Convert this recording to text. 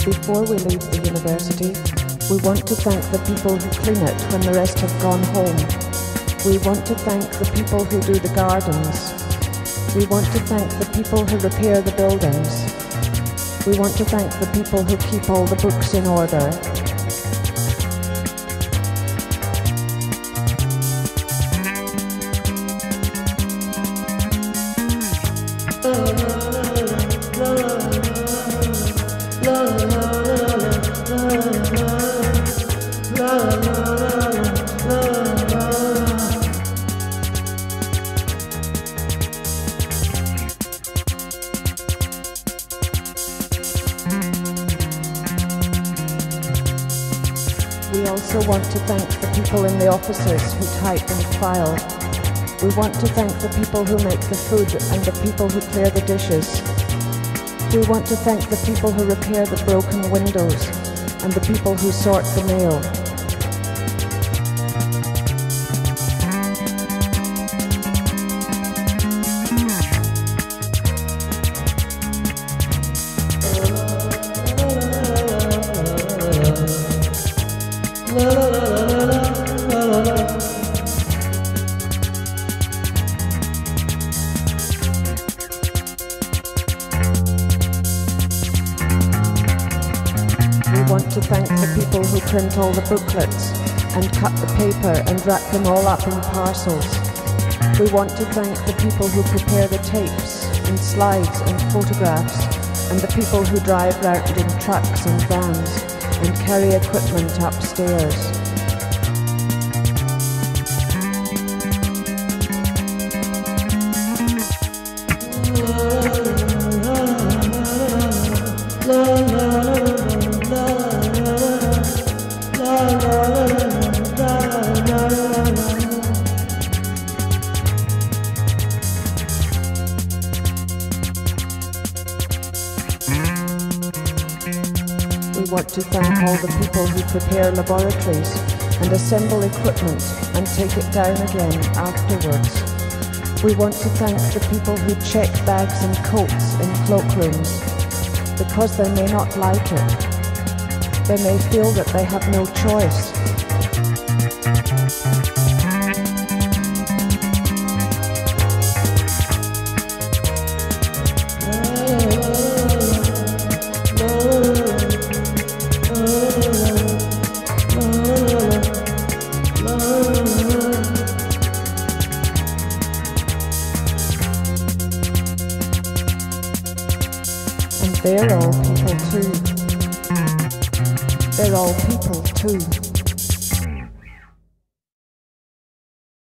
And before we leave the university, we want to thank the people who clean it when the rest have gone home. We want to thank the people who do the gardens. We want to thank the people who repair the buildings. We want to thank the people who keep all the books in order. Oh. We also want to thank the people in the offices who type and file. We want to thank the people who make the food and the people who clear the dishes. We want to thank the people who repair the broken windows and the people who sort the mail. Want to thank the people who print all the booklets and cut the paper and wrap them all up in parcels. We want to thank the people who prepare the tapes and slides and photographs and the people who drive round in trucks and vans and carry equipment upstairs. We want to thank all the people who prepare laboratories and assemble equipment and take it down again afterwards. We want to thank the people who check bags and coats in cloakrooms because they may not like it. They may feel that they have no choice. They're all people too. They're all people too.